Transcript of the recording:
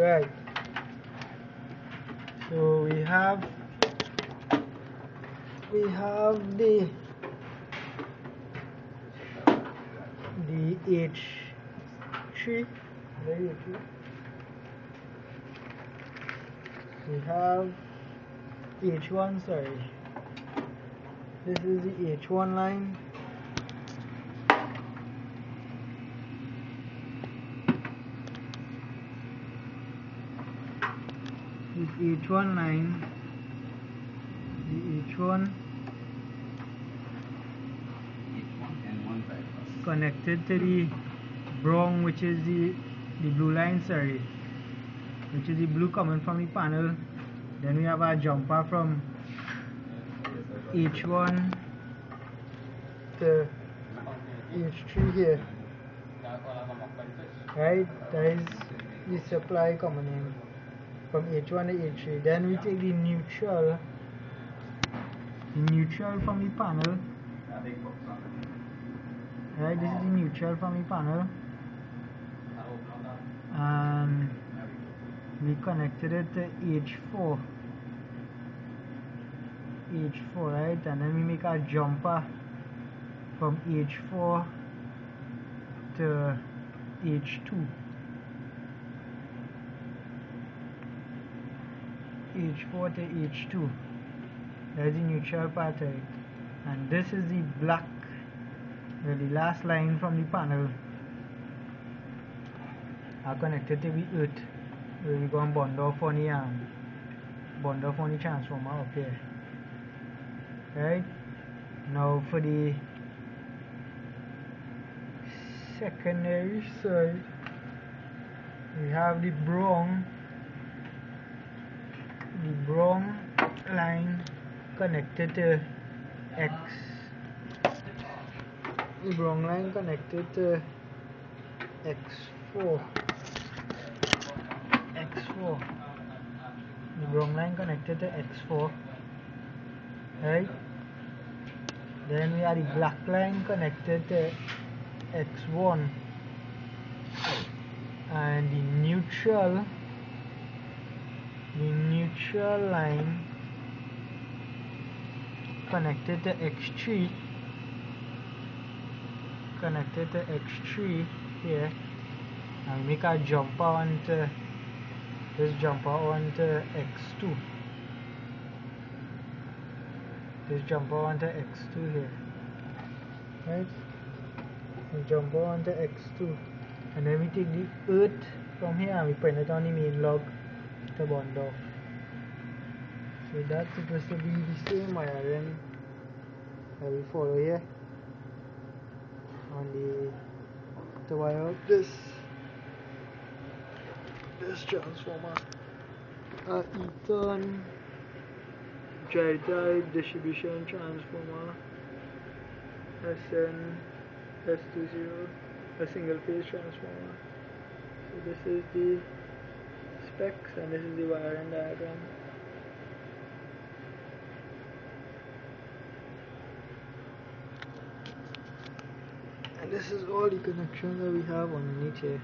right. So we have we have the the H3 we have H1 sorry. This is the H1 line this H1 line the H1 connected to the brown which is the the blue line sorry which is the blue coming from the panel. Then we have a jumper from H1 to H3 here. Right? That is the supply coming in from H1 to H3 then we take the neutral the neutral from the panel. Right this is the neutral from the panel. And we connected it to H4 H4 right? And then we make a jumper from H4 to H2 H4 to H2 that's the neutral part right and this is the black the last line from the panel. Are connected to the earth. Where we going to bond off on the um, bond off on the transformer up here. Right? Now for the secondary side we have the brown brown line connected to X. The brown line connected to X4 X4 the brown line connected to X4 right? Then we have the black line connected to X1 and the neutral the neutral line connected to X3 connected to X3 here. And make a jumper onto this jumper onto X2 this jumper onto X2 here. Right? We jumper onto X2 and then we take the earth from here and we print it on the main log to bond off so that's supposed to be the same wiring that we follow here on the to wire up this this transformer. Uh, Eaton dry-type distribution transformer. SN S20 a single phase transformer. So this is the and this is the wiring diagram. And this is all the connections that we have underneath here